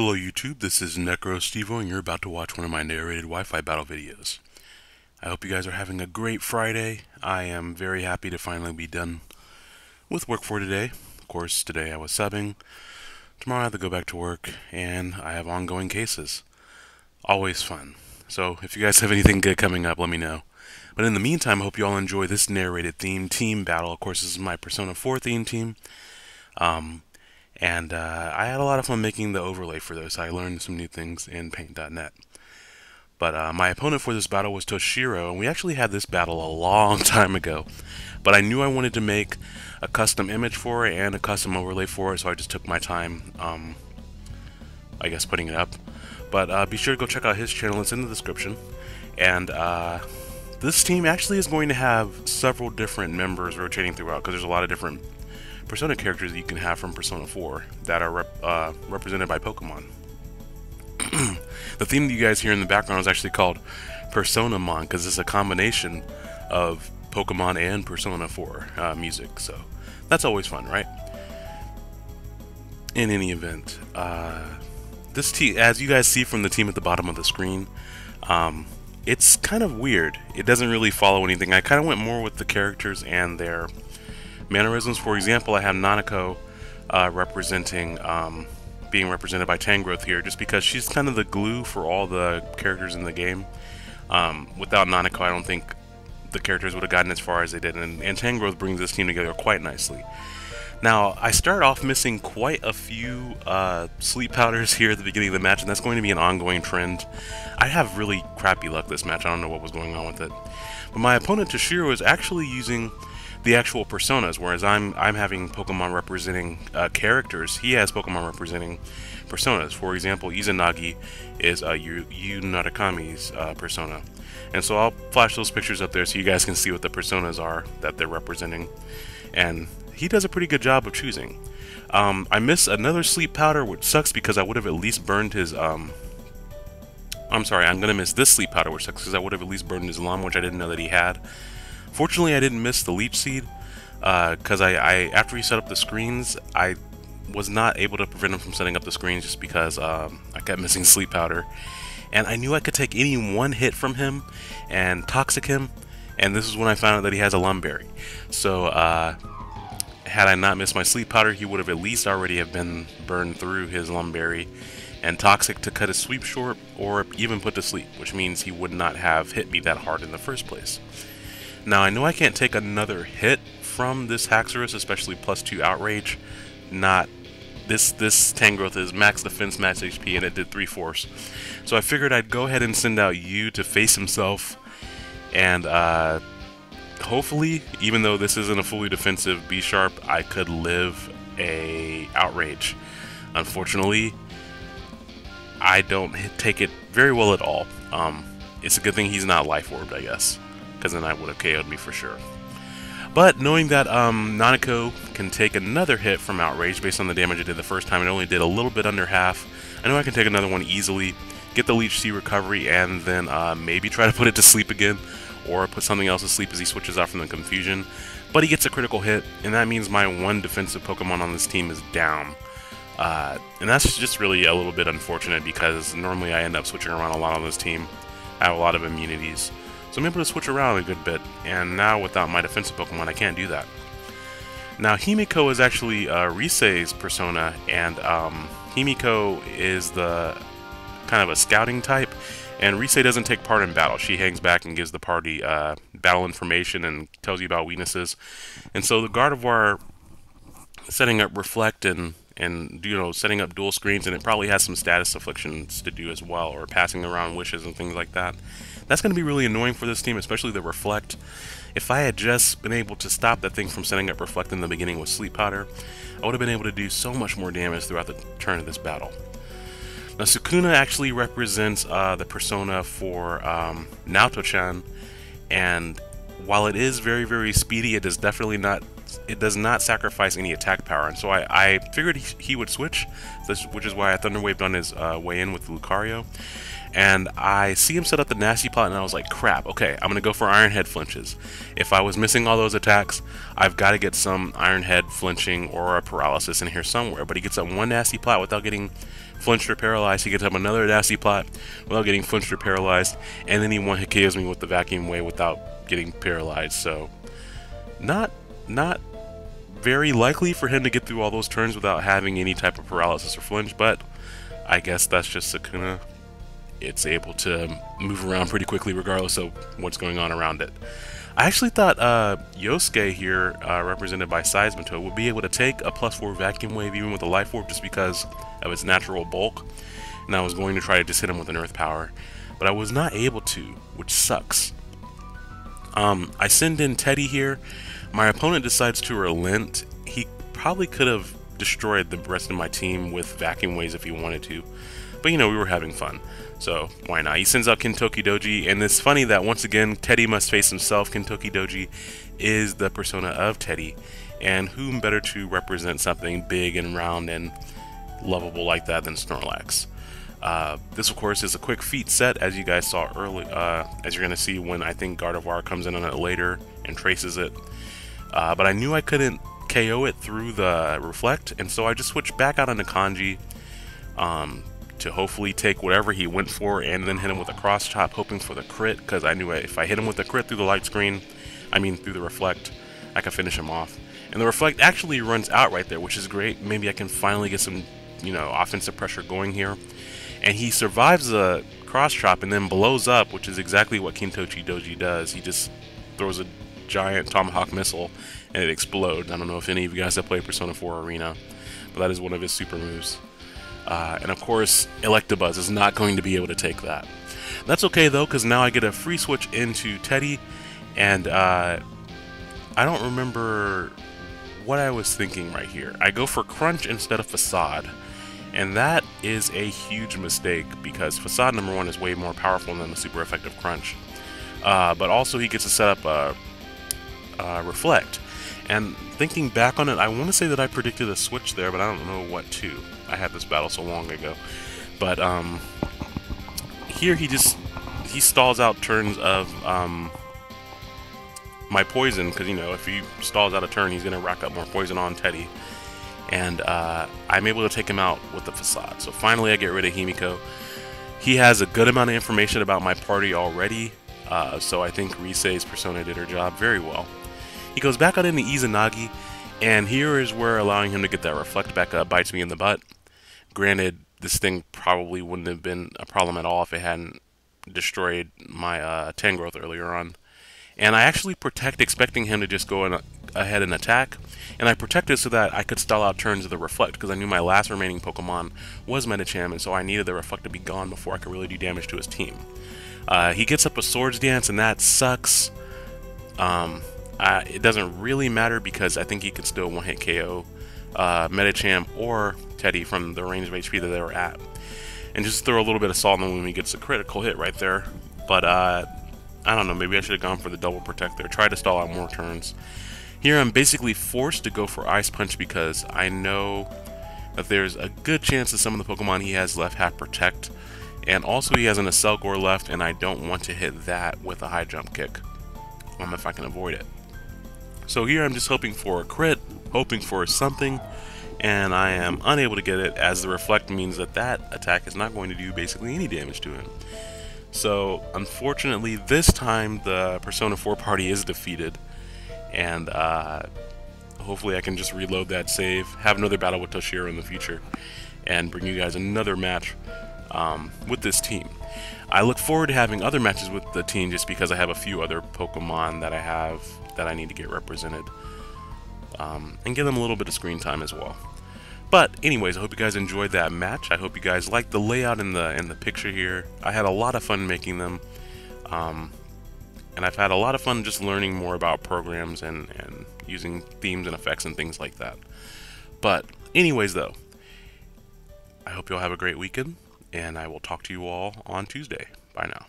Hello YouTube, this is NecroStevo and you're about to watch one of my narrated Wi-Fi battle videos. I hope you guys are having a great Friday. I am very happy to finally be done with work for today. Of course, today I was subbing. Tomorrow I have to go back to work and I have ongoing cases. Always fun. So if you guys have anything good coming up, let me know. But in the meantime, I hope you all enjoy this narrated theme team battle. Of course, this is my Persona 4 theme team. Um, and uh, I had a lot of fun making the overlay for this. I learned some new things in Paint.net. But uh, my opponent for this battle was Toshiro, and we actually had this battle a long time ago. But I knew I wanted to make a custom image for it and a custom overlay for it, so I just took my time, um, I guess, putting it up. But uh, be sure to go check out his channel, it's in the description. And uh, this team actually is going to have several different members rotating throughout, because there's a lot of different Persona characters that you can have from Persona 4 that are rep uh, represented by Pokemon. the theme that you guys hear in the background is actually called Persona Mon because it's a combination of Pokemon and Persona 4 uh, music, so that's always fun, right? In any event, uh, this team, as you guys see from the team at the bottom of the screen, um, it's kind of weird. It doesn't really follow anything. I kind of went more with the characters and their mannerisms. For example, I have Nanako uh, representing, um, being represented by Tangrowth here, just because she's kind of the glue for all the characters in the game. Um, without Nanako, I don't think the characters would have gotten as far as they did, and, and Tangrowth brings this team together quite nicely. Now, I start off missing quite a few uh, sleep powders here at the beginning of the match, and that's going to be an ongoing trend. I have really crappy luck this match. I don't know what was going on with it. But my opponent, Toshiro, is actually using the actual personas, whereas I'm I'm having Pokemon representing uh, characters. He has Pokemon representing personas. For example, Izanagi is uh, Yu, Yu Narukami's uh, persona. And so I'll flash those pictures up there so you guys can see what the personas are that they're representing. And he does a pretty good job of choosing. Um, I miss another sleep powder, which sucks because I would have at least burned his... Um, I'm sorry, I'm going to miss this sleep powder, which sucks because I would have at least burned his Lum, which I didn't know that he had. Fortunately, I didn't miss the leech seed because uh, I, I, after he set up the screens, I was not able to prevent him from setting up the screens just because um, I kept missing sleep powder. And I knew I could take any one hit from him and toxic him, and this is when I found out that he has a Lum Berry. So, uh, had I not missed my sleep powder, he would have at least already have been burned through his Lum Berry and toxic to cut his sweep short or even put to sleep, which means he would not have hit me that hard in the first place. Now, I know I can't take another hit from this Haxorus, especially plus 2 Outrage. Not... This this Tangrowth is max defense, max HP, and it did 3 force. So I figured I'd go ahead and send out Yu to face himself, and uh, hopefully, even though this isn't a fully defensive Bisharp, I could live a Outrage. Unfortunately, I don't take it very well at all. Um, it's a good thing he's not Life Orbed, I guess because then that would have KO'd me for sure. But knowing that um, Nanako can take another hit from Outrage based on the damage it did the first time, it only did a little bit under half. I know I can take another one easily, get the Leech Seed recovery, and then uh, maybe try to put it to sleep again, or put something else to sleep as he switches out from the confusion. But he gets a critical hit, and that means my one defensive Pokemon on this team is down. Uh, and that's just really a little bit unfortunate because normally I end up switching around a lot on this team. I have a lot of immunities. So I'm able to switch around a good bit, and now without my defensive Pokemon, I can't do that. Now, Himiko is actually uh, Rise's persona, and um, Himiko is the kind of a scouting type, and Risei doesn't take part in battle. She hangs back and gives the party uh, battle information and tells you about weaknesses. And so the Gardevoir setting up Reflect and and you know setting up dual screens and it probably has some status afflictions to do as well or passing around wishes and things like that that's going to be really annoying for this team, especially the Reflect. If I had just been able to stop that thing from setting up Reflect in the beginning with Sleep Powder, I would have been able to do so much more damage throughout the turn of this battle. Now, Sukuna actually represents uh, the persona for um, Naoto-chan, and while it is very, very speedy, it is definitely not it does not sacrifice any attack power, and so I, I figured he, he would switch, which is why I Thunderwaved on his uh, way in with Lucario. And I see him set up the nasty plot, and I was like, crap, okay, I'm gonna go for Iron Head flinches. If I was missing all those attacks, I've got to get some Iron Head flinching or a paralysis in here somewhere. But he gets up one nasty plot without getting flinched or paralyzed. He gets up another nasty plot without getting flinched or paralyzed, and then he one hit KOs me with the vacuum wave without getting paralyzed. So, not not very likely for him to get through all those turns without having any type of paralysis or flinch, but I guess that's just Sukuna. It's able to move around pretty quickly regardless of what's going on around it. I actually thought uh, Yosuke here, uh, represented by Seismitoad, would be able to take a plus 4 Vacuum Wave even with a Life Orb just because of its natural bulk, and I was going to try to just hit him with an Earth Power, but I was not able to, which sucks. Um, I send in Teddy here, my opponent decides to relent. He probably could have destroyed the rest of my team with vacuum waves if he wanted to. But you know, we were having fun. So why not? He sends out Kintoki Doji, and it's funny that once again Teddy must face himself. Kintoki Doji is the persona of Teddy, and whom better to represent something big and round and lovable like that than Snorlax. Uh, this, of course, is a Quick Feet set, as you guys saw early, uh, as you're going to see when I think Gardevoir comes in on it later and traces it. Uh, but I knew I couldn't KO it through the Reflect, and so I just switched back out onto Kanji um, to hopefully take whatever he went for and then hit him with a cross chop, hoping for the crit, because I knew if I hit him with the crit through the light screen, I mean through the Reflect, I could finish him off. And the Reflect actually runs out right there, which is great. Maybe I can finally get some, you know, offensive pressure going here. And he survives the cross chop and then blows up, which is exactly what Kintoki Doji does. He just throws a giant Tomahawk missile and it explodes. I don't know if any of you guys have played Persona 4 Arena, but that is one of his super moves. Uh, and of course, Electabuzz is not going to be able to take that. That's okay though, because now I get a free switch into Teddy, and uh, I don't remember what I was thinking right here. I go for Crunch instead of Facade, and that is a huge mistake because Facade number one is way more powerful than the super effective Crunch. Uh, but also he gets to set up a uh, reflect. And thinking back on it, I want to say that I predicted a switch there, but I don't know what to. I had this battle so long ago. But um, here he just he stalls out turns of um, my poison because you know if he stalls out a turn, he's gonna rack up more poison on Teddy. And uh, I'm able to take him out with the facade. So finally, I get rid of Himiko. He has a good amount of information about my party already, uh, so I think Rise's persona did her job very well. He goes back out into Izanagi, and here is where allowing him to get that reflect back up bites me in the butt. Granted, this thing probably wouldn't have been a problem at all if it hadn't destroyed my uh, Tangrowth earlier on. And I actually protect expecting him to just go in, ahead and attack, and I protected so that I could stall out turns of the Reflect, because I knew my last remaining Pokemon was Medicham, and so I needed the Reflect to be gone before I could really do damage to his team. Uh, he gets up a Swords Dance, and that sucks. Um, uh, it doesn't really matter because I think he can still one-hit KO uh, Medicham or Teddy from the range of HP that they were at. And just throw a little bit of salt in the wound, he gets a critical hit right there. But uh, I don't know, maybe I should have gone for the double protect there. Try to stall out more turns. Here I'm basically forced to go for Ice Punch because I know that there's a good chance that some of the Pokemon he has left have Protect. And also he has an Accelgor left, and I don't want to hit that with a high jump kick. Um, if I can avoid it. So here I'm just hoping for a crit, hoping for something, and I am unable to get it as the reflect means that that attack is not going to do basically any damage to him. So unfortunately this time the Persona 4 party is defeated and uh, hopefully I can just reload that save, have another battle with Toshiro in the future, and bring you guys another match um, with this team. I look forward to having other matches with the team just because I have a few other Pokemon that I have that I need to get represented. Um, and give them a little bit of screen time as well. But anyways, I hope you guys enjoyed that match. I hope you guys liked the layout in the in the picture here. I had a lot of fun making them. Um, and I've had a lot of fun just learning more about programs and, and using themes and effects and things like that. But anyways though, I hope you all have a great weekend, and I will talk to you all on Tuesday. Bye now.